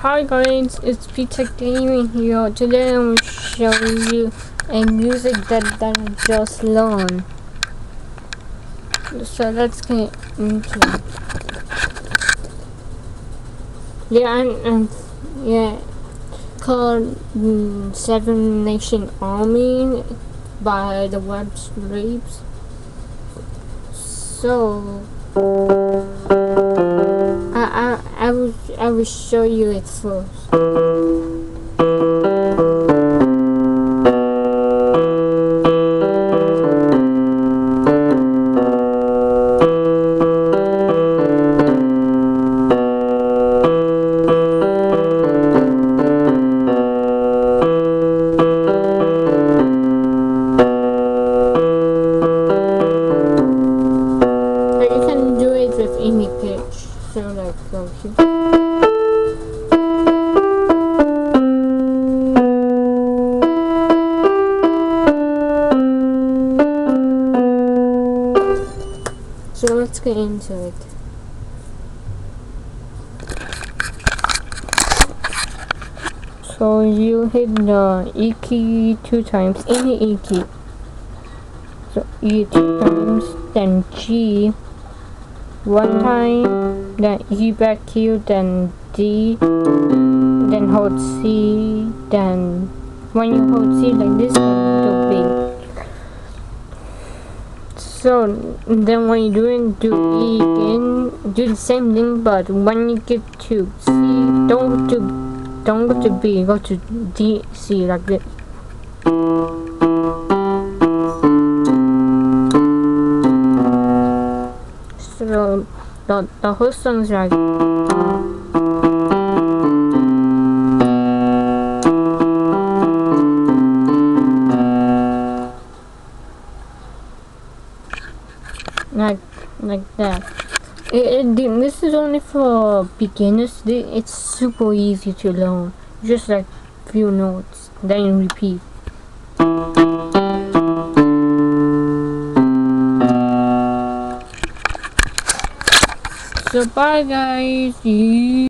Hi guys, it's Pizza Gaming here. Today I'm going to show you a music that, that I just learned. So let's get into it. Yeah, and yeah, called mm, Seven Nation Army by the White Stripes. So I will show you it first. But you can do it with any pitch. So like here. So let's get into it. So you hit the E key two times, any E key. So E two times, then G one time, then E back Q, then D, then hold C, then when you hold C like this, do B. So then when you're doing do E again, do the same thing, but when you get to C, don't to don't go to B, go to D, C like this. The the whole song is like. Like like that. It, it, this is only for beginners. It's super easy to learn. Just like few notes, then repeat. So bye guys.